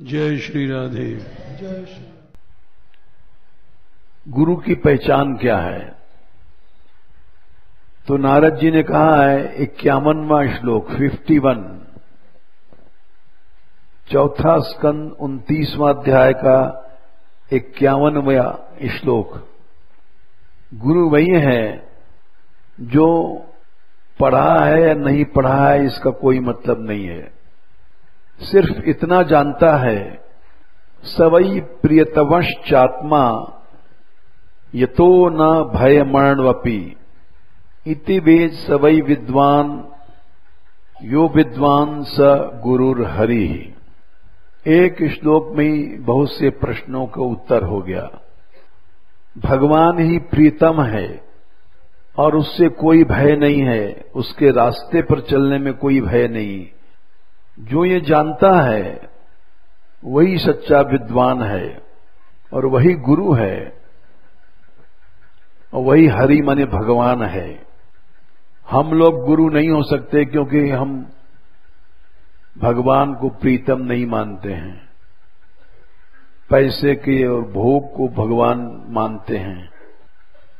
जय श्री राधे। जय श्री गुरु की पहचान क्या है? तो नारद जी ने कहा है, इक्यावनवा श्लोक फिफ्टी वन चौथा स्कंद, उनतीसवां अध्याय का इक्यावनवा श्लोक। गुरु वही है जो पढ़ा है या नहीं पढ़ा है, इसका कोई मतलब नहीं है। सिर्फ़ इतना जानता है सवई प्रियतवश चात्मा यतो न भय मरणवपी इति वेद सवई विद्वान, यो विद्वान स गुरुर हरि एक श्लोक में बहुत से प्रश्नों का उत्तर हो गया। भगवान ही प्रीतम है, और उससे कोई भय नहीं है, उसके रास्ते पर चलने में कोई भय नहीं। जो ये जानता है, वही सच्चा विद्वान है, और वही गुरु है। वही हरि माने भगवान है। हम लोग गुरु नहीं हो सकते क्योंकि हम भगवान को प्रीतम नहीं मानते हैं। पैसे के और भोग को भगवान मानते हैं।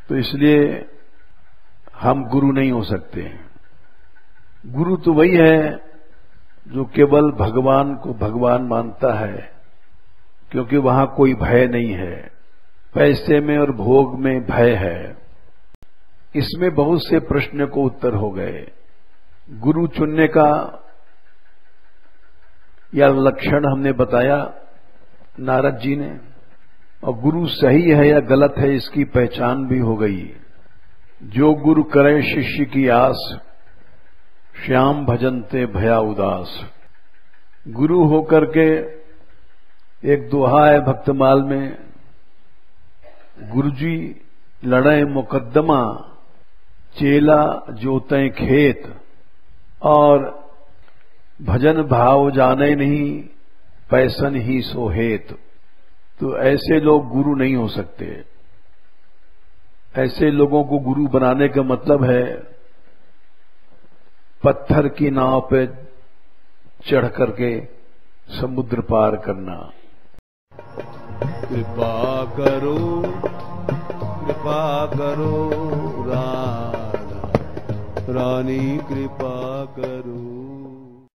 तो इसलिए हम गुरु नहीं हो सकते हैं। गुरु तो वही है जो केवल भगवान को भगवान मानता है, क्योंकि वहाँ कोई भय नहीं है। पैसे में और भोग में भय है। इसमें बहुत से प्रश्न को उत्तर हो गए। गुरु चुनने का या लक्षण हमने बताया, नारद जी ने, और गुरु सही है या गलत है इसकी पहचान भी हो गई। जो गुरु करे शिष्य की आस, श्याम भजनते भया उदास। गुरु होकर के एक दोहा है भक्तमाल में गुरुजी लड़े मुकदमा चेला जोते खेत, और भजन भाव जाने नहीं, पैसन ही सोहेत। तो ऐसे लोग गुरु नहीं हो सकते। ऐसे लोगों को गुरु बनाने का मतलब है, पत्थर की नाव पे चढ़ करके समुद्र पार करना। कृपा करो कृपा करो राधा रानी कृपा करो